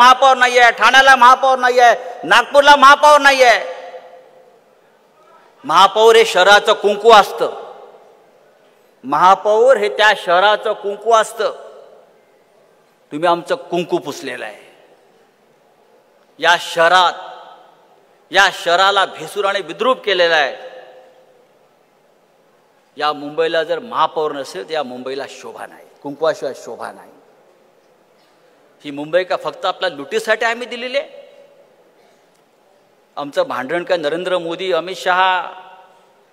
महापौर नाही आहे ठाण्याला महापौर नाही आहे नागपूरला महापौर नाही आहे महापौर हे शहराचं कुंकू असतं. महापौर हे त्या शहराचं कुंकू असतं. तुम्ही आमचं कुंकू पुसलेलं आहे. या शहरात या शहराला भेसूर आणि विद्रूप केलेला आहे. या मुंबईला जर महापौर नसेल तर या मुंबईला शोभा नाही. कुंकवाशिवाय शोभा नाही. ही मुंबई का फक्त आपल्या लुटीसाठी आम्ही दिलेली आहे. आमचं भांडण काय नरेंद्र मोदी अमित शहा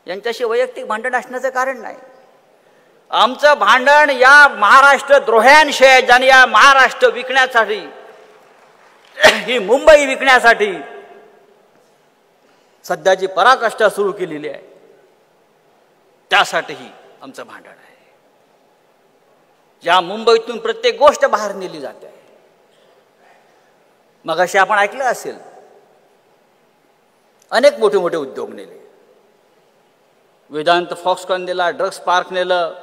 यांच्याशी वैयक्तिक भांडण असण्याचं कारण नाही. आमचं भांडण या महाराष्ट्र द्रोह्यांशी आहे ज्याने या महाराष्ट्र विकण्यासाठी ही मुंबई विकण्यासाठी सध्याची पराकाष्ठा सुरू केलेली आहे त्यासाठीही आमचं भांडण आहे. या मुंबईतून प्रत्येक गोष्ट बाहेर नेली जाते. मग आपण ऐकलं असेल. अनेक मोठे मोठे उद्योग नेले. वेदांत फॉक्सकॉन नेला ड्रग्स पार्क नेलं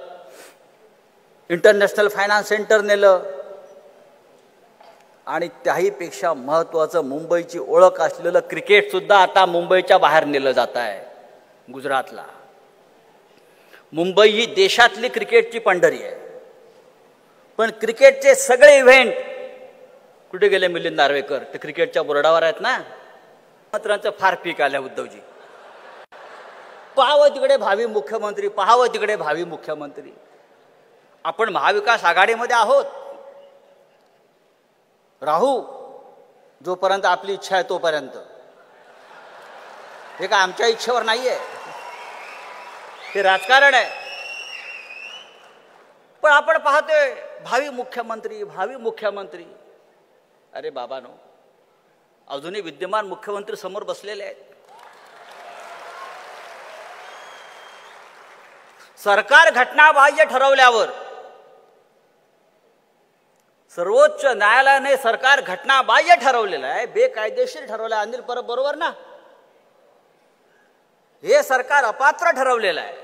इंटरनॅशनल फायनान्स सेंटर नेलं. आणि त्याहीपेक्षा महत्त्वाचं मुंबईची ओळख असलेलं क्रिकेटसुद्धा आता मुंबईच्या बाहेर नेलं जात आहे गुजरातला. मुंबई ही देशातली क्रिकेटची पंढरी आहे. पण क्रिकेटचे सगळे इव्हेंट कुठे गेले मिलिंद नार्वेकर? ते क्रिकेटच्या बोर्डावर आहेत ना? मंत्र्यांचं फार पीक आल्या उद्धवजी. पाहावं तिकडे भावी मुख्यमंत्री पाहावं तिकडे भावी मुख्यमंत्री. आपण महाविकास आघाडीमध्ये आहोत. राहू जोपर्यंत आपली इच्छा आहे तोपर्यंत. हे काय आमच्या इच्छेवर नाही आहे हे राजकारण आहे. पण आपण पाहतोय भावी मुख्यमंत्री भावी मुख्यमंत्री अरे बाबानो अजूनही विद्यमान मुख्यमंत्री समोर बसलेले आहेत. सरकार घटनाबाह्य ठरवल्यावर सर्वोच्च न्यायालयाने सरकार घटनाबाह्य ठरवलेलं आहे बेकायदेशीर ठरवलं आहे. अनिल परब बरोबर ना? हे सरकार अपात्र ठरवलेलं आहे.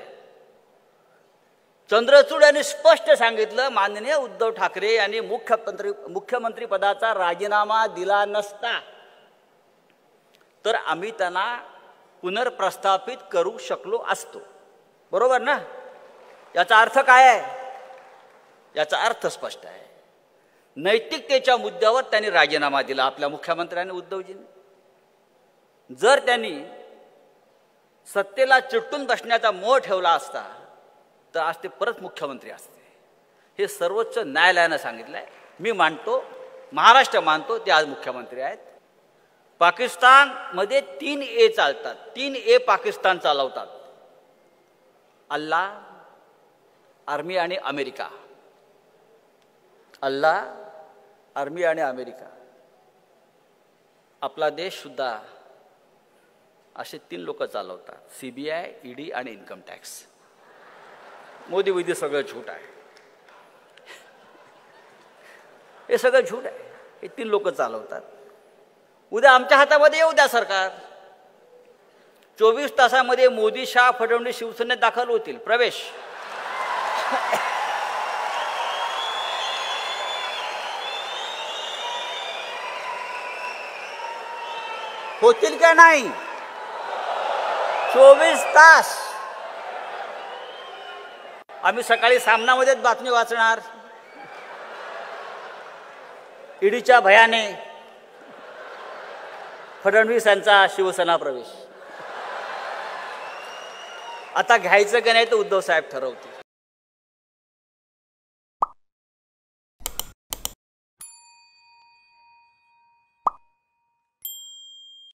चंद्रचूड यांनी स्पष्ट सांगितलं माननीय उद्धव ठाकरे यांनी मुख्यमंत्री मुख्यमंत्री पदाचा राजीनामा दिला नसता. तर आम्ही त्यांना पुनर्प्रस्थापित करू शकलो असतो. बरोबर ना? याचा अर्थ काय आहे? याचा अर्थ स्पष्ट आहे. नैतिकतेच्या मुद्द्यावर त्यांनी राजीनामा दिला आपल्या मुख्यमंत्र्यांनी उद्धवजींनी. जर त्यांनी सत्तेला चिटून बसण्याचा मोह ठेवला असता तर आज ते परत मुख्यमंत्री असते. हे सर्वोच्च न्यायालयानं सांगितलंय. मी मानतो महाराष्ट्र मानतो ते आज मुख्यमंत्री आहेत. पाकिस्तानमध्ये तीन ए चालतात. तीन ए पाकिस्तान चालवतात. अल्ला आर्मी आणि अमेरिका. अल्ला आर्मी आणि अमेरिका. आपला देश सुद्धा असे तीन लोक चालवतात. सी बी आय ईडी आणि इन्कम टॅक्स. मोदी विधी सगळं झूट आहे. हे सगळं झूट आहे. हे तीन लोक चालवतात. उद्या आमच्या हातामध्ये येऊ द्या सरकार. चोवीस तासामध्ये मोदी शाह फडणवीस शिवसेनेत दाखल होतील. प्रवेश. होतील का नाही? चोवीस तास. आम्ही सकाळी सामनामध्येच बातमी वाचणार. ईडीच्या भयाने फडणवीस यांचा शिवसेना प्रवेश. आता घ्यायचं की नाही तर उद्धव साहेब ठरवतील.